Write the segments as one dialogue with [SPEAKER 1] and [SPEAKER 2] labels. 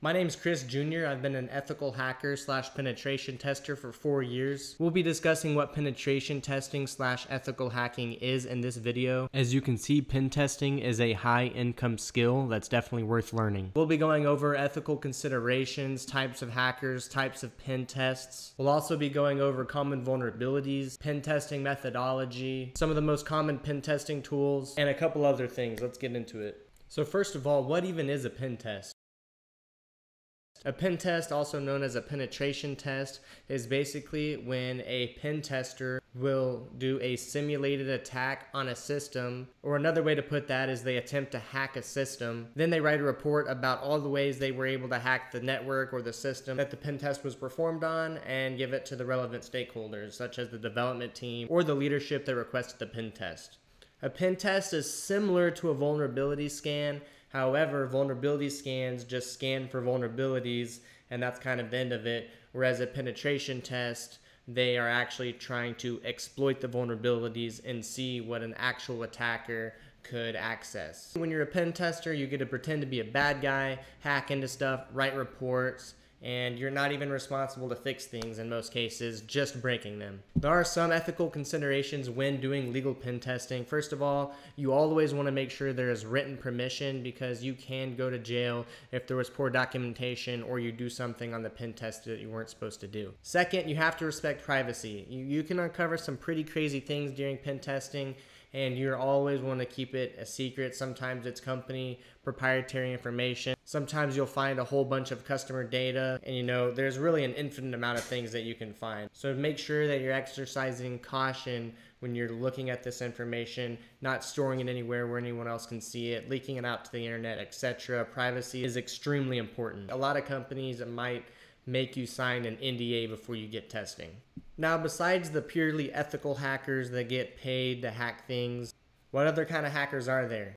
[SPEAKER 1] My name's Chris Jr. I've been an ethical hacker slash penetration tester for four years. We'll be discussing what penetration testing slash ethical hacking is in this video. As you can see, pen testing is a high income skill that's definitely worth learning. We'll be going over ethical considerations, types of hackers, types of pen tests. We'll also be going over common vulnerabilities, pen testing methodology, some of the most common pen testing tools, and a couple other things. Let's get into it. So first of all, what even is a pen test? A pen test, also known as a penetration test, is basically when a pen tester will do a simulated attack on a system, or another way to put that is they attempt to hack a system. Then they write a report about all the ways they were able to hack the network or the system that the pen test was performed on and give it to the relevant stakeholders, such as the development team or the leadership that requested the pen test. A pen test is similar to a vulnerability scan However, vulnerability scans just scan for vulnerabilities, and that's kind of the end of it. Whereas a penetration test, they are actually trying to exploit the vulnerabilities and see what an actual attacker could access. When you're a pen tester, you get to pretend to be a bad guy, hack into stuff, write reports, and you're not even responsible to fix things in most cases, just breaking them. There are some ethical considerations when doing legal pen testing. First of all, you always want to make sure there is written permission because you can go to jail if there was poor documentation or you do something on the pen test that you weren't supposed to do. Second, you have to respect privacy. You, you can uncover some pretty crazy things during pen testing and you're always want to keep it a secret. Sometimes it's company proprietary information. Sometimes you'll find a whole bunch of customer data, and you know, there's really an infinite amount of things that you can find. So make sure that you're exercising caution when you're looking at this information, not storing it anywhere where anyone else can see it, leaking it out to the internet, etc. Privacy is extremely important. A lot of companies might make you sign an NDA before you get testing. Now, besides the purely ethical hackers that get paid to hack things, what other kind of hackers are there?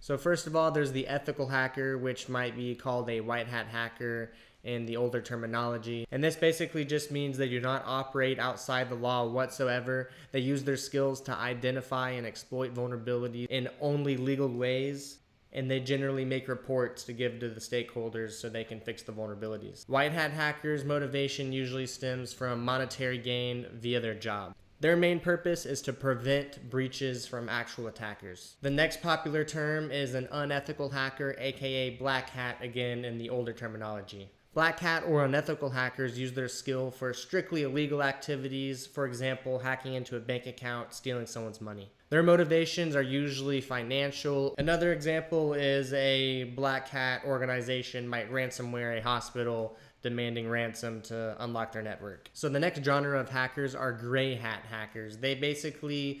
[SPEAKER 1] So first of all, there's the ethical hacker, which might be called a white hat hacker in the older terminology. And this basically just means they do not operate outside the law whatsoever. They use their skills to identify and exploit vulnerabilities in only legal ways and they generally make reports to give to the stakeholders so they can fix the vulnerabilities. White hat hackers' motivation usually stems from monetary gain via their job. Their main purpose is to prevent breaches from actual attackers. The next popular term is an unethical hacker, aka black hat, again in the older terminology. Black hat or unethical hackers use their skill for strictly illegal activities, for example, hacking into a bank account, stealing someone's money. Their motivations are usually financial. Another example is a black hat organization might ransomware a hospital demanding ransom to unlock their network. So the next genre of hackers are gray hat hackers. They basically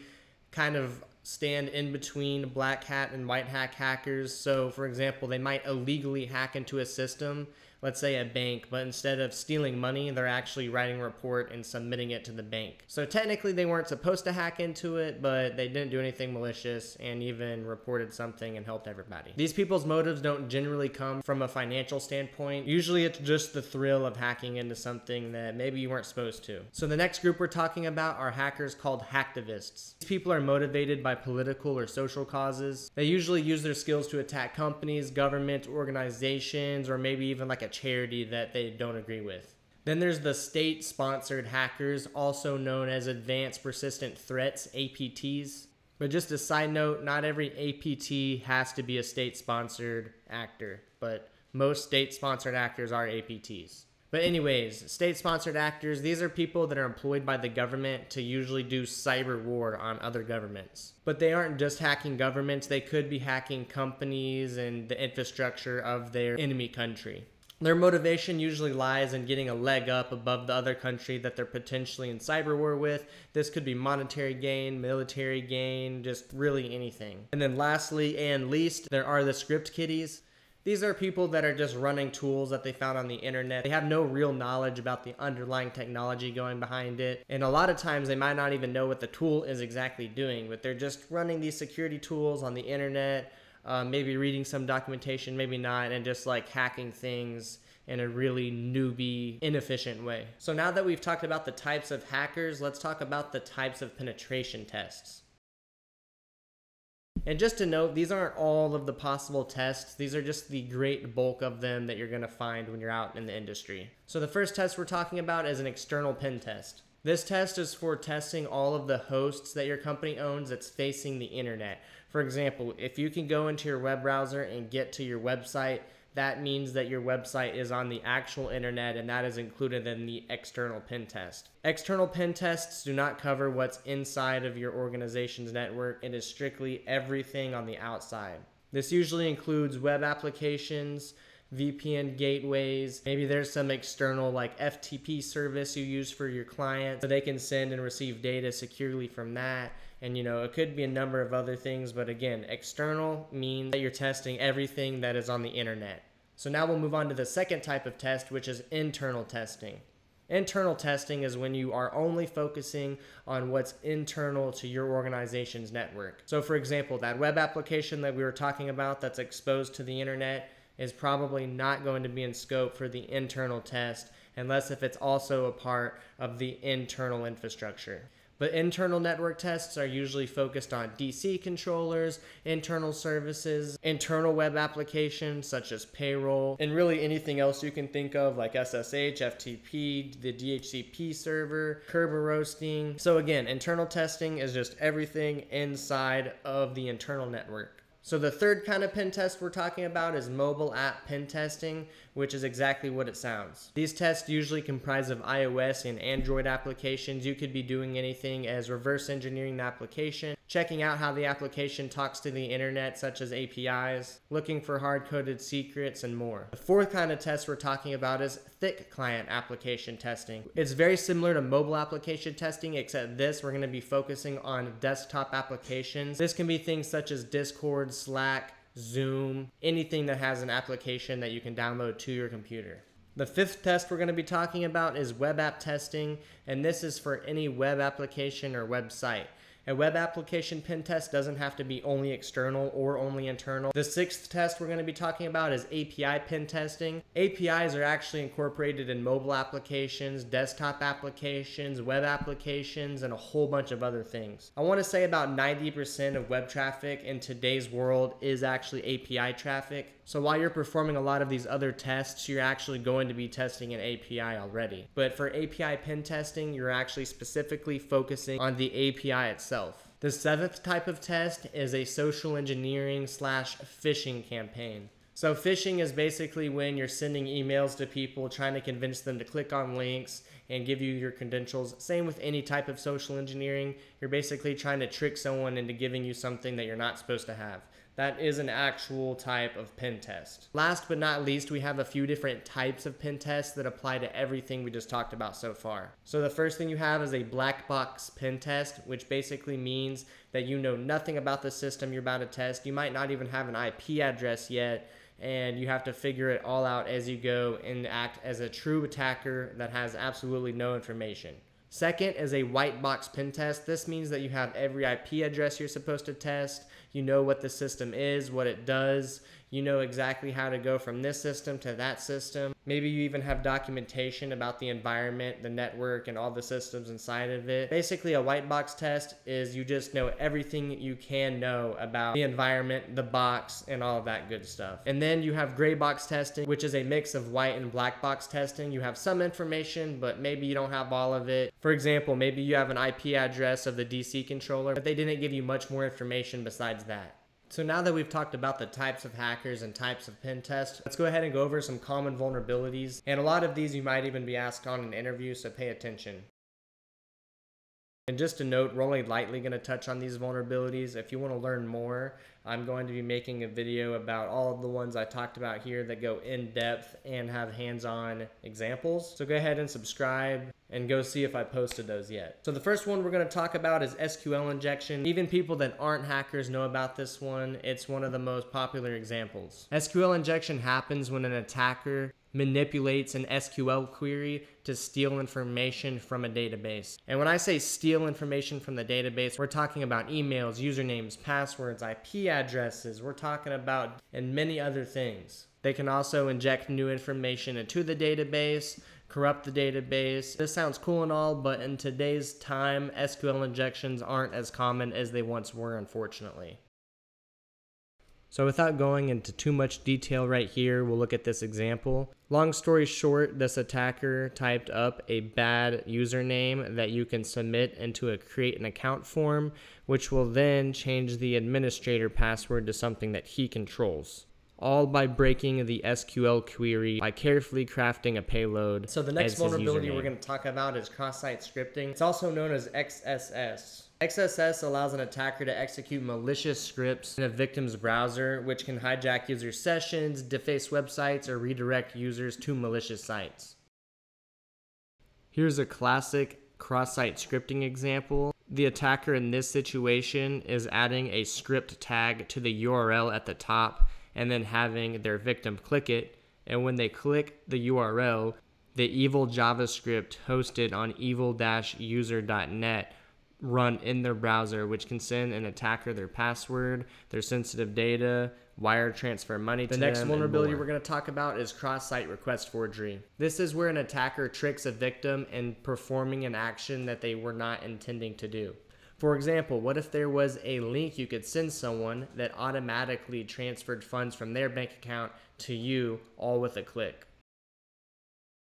[SPEAKER 1] kind of stand in between black hat and white hat hackers. So, for example, they might illegally hack into a system let's say a bank, but instead of stealing money, they're actually writing a report and submitting it to the bank. So technically they weren't supposed to hack into it, but they didn't do anything malicious and even reported something and helped everybody. These people's motives don't generally come from a financial standpoint. Usually it's just the thrill of hacking into something that maybe you weren't supposed to. So the next group we're talking about are hackers called hacktivists. These people are motivated by political or social causes. They usually use their skills to attack companies, government, organizations, or maybe even like a charity that they don't agree with. Then there's the state sponsored hackers, also known as Advanced Persistent Threats, APTs. But just a side note, not every APT has to be a state sponsored actor, but most state sponsored actors are APTs. But, anyways, state sponsored actors, these are people that are employed by the government to usually do cyber war on other governments. But they aren't just hacking governments, they could be hacking companies and the infrastructure of their enemy country. Their motivation usually lies in getting a leg up above the other country that they're potentially in cyber war with. This could be monetary gain, military gain, just really anything. And then lastly and least, there are the script kiddies. These are people that are just running tools that they found on the internet. They have no real knowledge about the underlying technology going behind it. And a lot of times they might not even know what the tool is exactly doing, but they're just running these security tools on the internet uh, maybe reading some documentation, maybe not, and just like hacking things in a really newbie, inefficient way. So now that we've talked about the types of hackers, let's talk about the types of penetration tests. And just to note, these aren't all of the possible tests. These are just the great bulk of them that you're going to find when you're out in the industry. So the first test we're talking about is an external pen test. This test is for testing all of the hosts that your company owns that's facing the internet. For example, if you can go into your web browser and get to your website, that means that your website is on the actual internet and that is included in the external pen test. External pen tests do not cover what's inside of your organization's network, it is strictly everything on the outside. This usually includes web applications, VPN gateways. Maybe there's some external like FTP service you use for your client so they can send and receive data securely from that. And you know, it could be a number of other things, but again, external means that you're testing everything that is on the internet. So now we'll move on to the second type of test, which is internal testing. Internal testing is when you are only focusing on what's internal to your organization's network. So, for example, that web application that we were talking about that's exposed to the internet is probably not going to be in scope for the internal test unless if it's also a part of the internal infrastructure. But internal network tests are usually focused on DC controllers, internal services, internal web applications such as payroll, and really anything else you can think of like SSH, FTP, the DHCP server, Kerberos. So again, internal testing is just everything inside of the internal network. So the third kind of pen test we're talking about is mobile app pen testing, which is exactly what it sounds. These tests usually comprise of iOS and Android applications. You could be doing anything as reverse engineering the application, checking out how the application talks to the internet, such as APIs, looking for hard-coded secrets, and more. The fourth kind of test we're talking about is thick client application testing. It's very similar to mobile application testing, except this we're going to be focusing on desktop applications. This can be things such as Discord, Slack, Zoom, anything that has an application that you can download to your computer. The fifth test we're going to be talking about is web app testing, and this is for any web application or website. A web application pen test doesn't have to be only external or only internal. The sixth test we're going to be talking about is API pen testing. APIs are actually incorporated in mobile applications, desktop applications, web applications, and a whole bunch of other things. I want to say about 90% of web traffic in today's world is actually API traffic. So while you're performing a lot of these other tests, you're actually going to be testing an API already. But for API pen testing, you're actually specifically focusing on the API itself. The seventh type of test is a social engineering slash phishing campaign. So phishing is basically when you're sending emails to people trying to convince them to click on links and give you your credentials. Same with any type of social engineering. You're basically trying to trick someone into giving you something that you're not supposed to have. That is an actual type of pen test. Last but not least, we have a few different types of pen tests that apply to everything we just talked about so far. So the first thing you have is a black box pen test, which basically means that you know nothing about the system you're about to test. You might not even have an IP address yet, and you have to figure it all out as you go and act as a true attacker that has absolutely no information. Second is a white box pen test. This means that you have every IP address you're supposed to test you know what the system is, what it does, you know exactly how to go from this system to that system. Maybe you even have documentation about the environment, the network, and all the systems inside of it. Basically, a white box test is you just know everything you can know about the environment, the box, and all of that good stuff. And then you have gray box testing, which is a mix of white and black box testing. You have some information, but maybe you don't have all of it. For example, maybe you have an IP address of the DC controller, but they didn't give you much more information besides that. So now that we've talked about the types of hackers and types of pen tests, let's go ahead and go over some common vulnerabilities. And a lot of these you might even be asked on an interview, so pay attention. And just a note, we're only lightly going to touch on these vulnerabilities. If you want to learn more, I'm going to be making a video about all of the ones I talked about here that go in depth and have hands-on examples. So go ahead and subscribe and go see if I posted those yet. So the first one we're going to talk about is SQL injection. Even people that aren't hackers know about this one. It's one of the most popular examples. SQL injection happens when an attacker manipulates an SQL query to steal information from a database. And when I say steal information from the database, we're talking about emails, usernames, passwords, IP addresses, we're talking about and many other things. They can also inject new information into the database, corrupt the database. This sounds cool and all, but in today's time, SQL injections aren't as common as they once were, unfortunately. So without going into too much detail right here, we'll look at this example. Long story short, this attacker typed up a bad username that you can submit into a create an account form, which will then change the administrator password to something that he controls all by breaking the SQL query by carefully crafting a payload. So the next vulnerability we're going to talk about is cross-site scripting. It's also known as XSS. XSS allows an attacker to execute malicious scripts in a victim's browser, which can hijack user sessions, deface websites, or redirect users to malicious sites. Here's a classic cross-site scripting example. The attacker in this situation is adding a script tag to the URL at the top and then having their victim click it. And when they click the URL, the evil JavaScript hosted on evil-user.net run in their browser, which can send an attacker their password, their sensitive data, wire transfer money to the next vulnerability we're going to talk about is cross-site request forgery. This is where an attacker tricks a victim in performing an action that they were not intending to do. For example, what if there was a link you could send someone that automatically transferred funds from their bank account to you all with a click?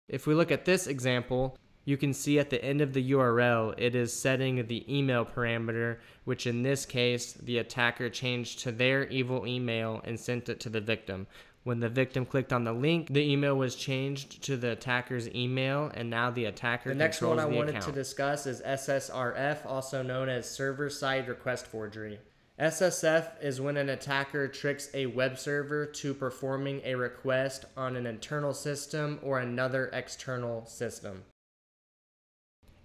[SPEAKER 1] If we look at this example, you can see at the end of the URL it is setting the email parameter, which in this case the attacker changed to their evil email and sent it to the victim. When the victim clicked on the link, the email was changed to the attacker's email, and now the attacker. The next one I wanted account. to discuss is SSRF, also known as server side request forgery. SSF is when an attacker tricks a web server to performing a request on an internal system or another external system.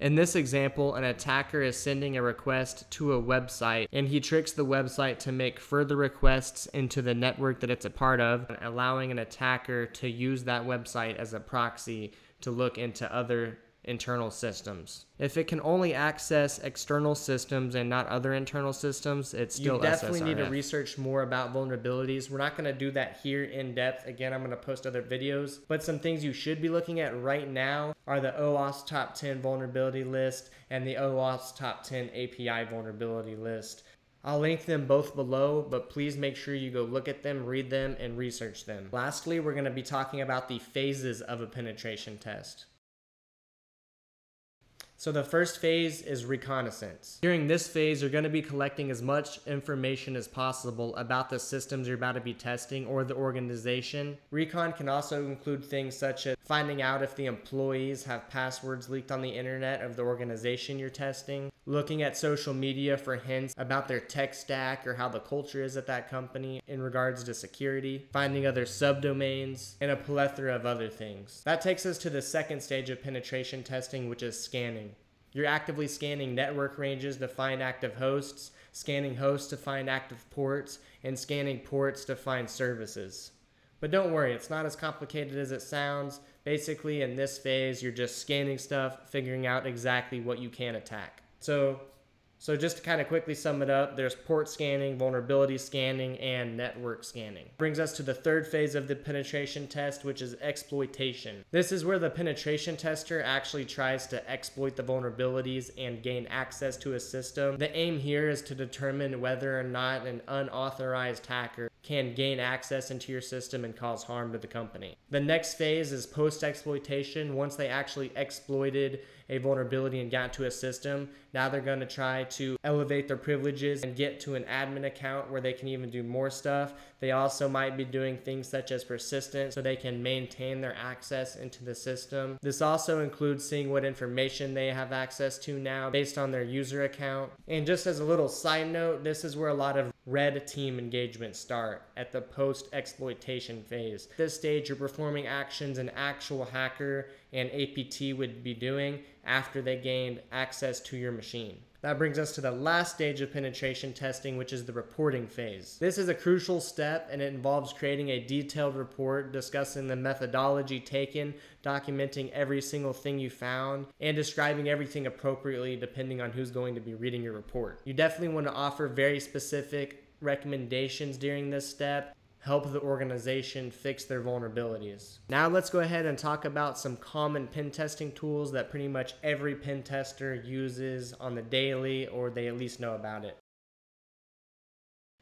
[SPEAKER 1] In this example, an attacker is sending a request to a website and he tricks the website to make further requests into the network that it's a part of, allowing an attacker to use that website as a proxy to look into other internal systems. If it can only access external systems and not other internal systems, it's still You definitely SSRF. need to research more about vulnerabilities. We're not going to do that here in depth. Again, I'm going to post other videos, but some things you should be looking at right now are the OWASP top 10 vulnerability list and the OWASP top 10 API vulnerability list. I'll link them both below, but please make sure you go look at them, read them, and research them. Lastly, we're going to be talking about the phases of a penetration test. So the first phase is reconnaissance. During this phase, you're going to be collecting as much information as possible about the systems you're about to be testing or the organization. Recon can also include things such as finding out if the employees have passwords leaked on the internet of the organization you're testing, looking at social media for hints about their tech stack or how the culture is at that company in regards to security, finding other subdomains, and a plethora of other things. That takes us to the second stage of penetration testing, which is scanning. You're actively scanning network ranges to find active hosts, scanning hosts to find active ports, and scanning ports to find services. But don't worry, it's not as complicated as it sounds. Basically, in this phase, you're just scanning stuff, figuring out exactly what you can attack. So so just to kind of quickly sum it up, there's port scanning, vulnerability scanning, and network scanning. Brings us to the third phase of the penetration test, which is exploitation. This is where the penetration tester actually tries to exploit the vulnerabilities and gain access to a system. The aim here is to determine whether or not an unauthorized hacker can gain access into your system and cause harm to the company. The next phase is post exploitation. Once they actually exploited a vulnerability and got to a system. Now they're going to try to elevate their privileges and get to an admin account where they can even do more stuff. They also might be doing things such as persistence so they can maintain their access into the system. This also includes seeing what information they have access to now based on their user account. And just as a little side note, this is where a lot of red team engagement start at the post exploitation phase. At this stage, you're performing actions an actual hacker and APT would be doing after they gained access to your machine. That brings us to the last stage of penetration testing, which is the reporting phase. This is a crucial step and it involves creating a detailed report discussing the methodology taken, documenting every single thing you found, and describing everything appropriately depending on who's going to be reading your report. You definitely want to offer very specific recommendations during this step help the organization fix their vulnerabilities. Now let's go ahead and talk about some common pen testing tools that pretty much every pen tester uses on the daily or they at least know about it.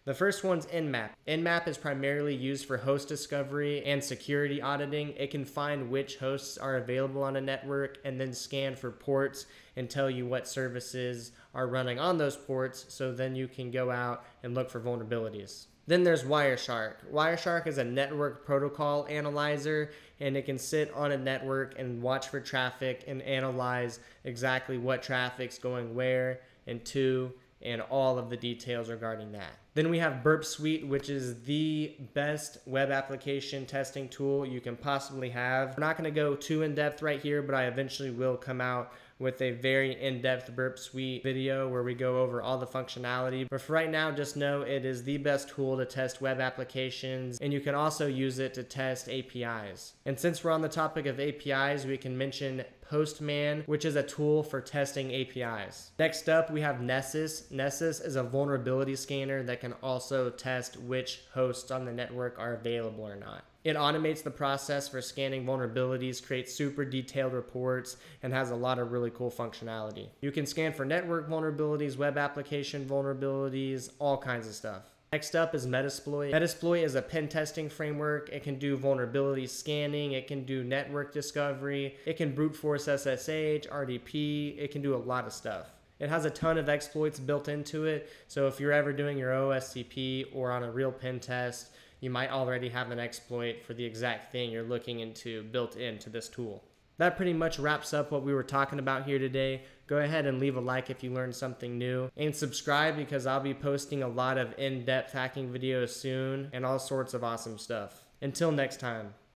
[SPEAKER 1] The first one's Nmap. Nmap is primarily used for host discovery and security auditing. It can find which hosts are available on a network and then scan for ports and tell you what services are running on those ports so then you can go out and look for vulnerabilities. Then there's Wireshark. Wireshark is a network protocol analyzer and it can sit on a network and watch for traffic and analyze exactly what traffic's going where and to and all of the details regarding that. Then we have Burp Suite, which is the best web application testing tool you can possibly have. We're not going to go too in depth right here, but I eventually will come out with a very in-depth Burp Suite video where we go over all the functionality. But for right now, just know it is the best tool to test web applications and you can also use it to test APIs. And since we're on the topic of APIs, we can mention Postman, which is a tool for testing APIs. Next up, we have Nessus. Nessus is a vulnerability scanner that can also test which hosts on the network are available or not. It automates the process for scanning vulnerabilities, creates super detailed reports, and has a lot of really cool functionality. You can scan for network vulnerabilities, web application vulnerabilities, all kinds of stuff. Next up is Metasploit. Metasploit is a pen testing framework. It can do vulnerability scanning, it can do network discovery, it can brute force SSH, RDP, it can do a lot of stuff. It has a ton of exploits built into it, so if you're ever doing your OSCP or on a real pen test, you might already have an exploit for the exact thing you're looking into built into this tool. That pretty much wraps up what we were talking about here today. Go ahead and leave a like if you learned something new and subscribe because I'll be posting a lot of in-depth hacking videos soon and all sorts of awesome stuff. Until next time.